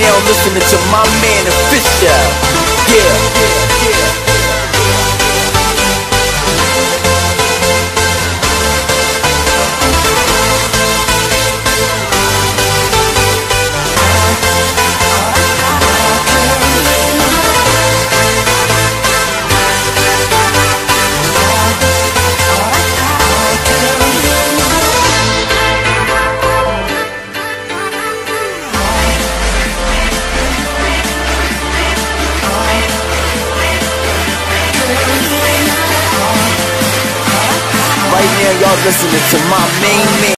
now listening to my man. Yeah, yeah, Right now, y'all listening to my main man.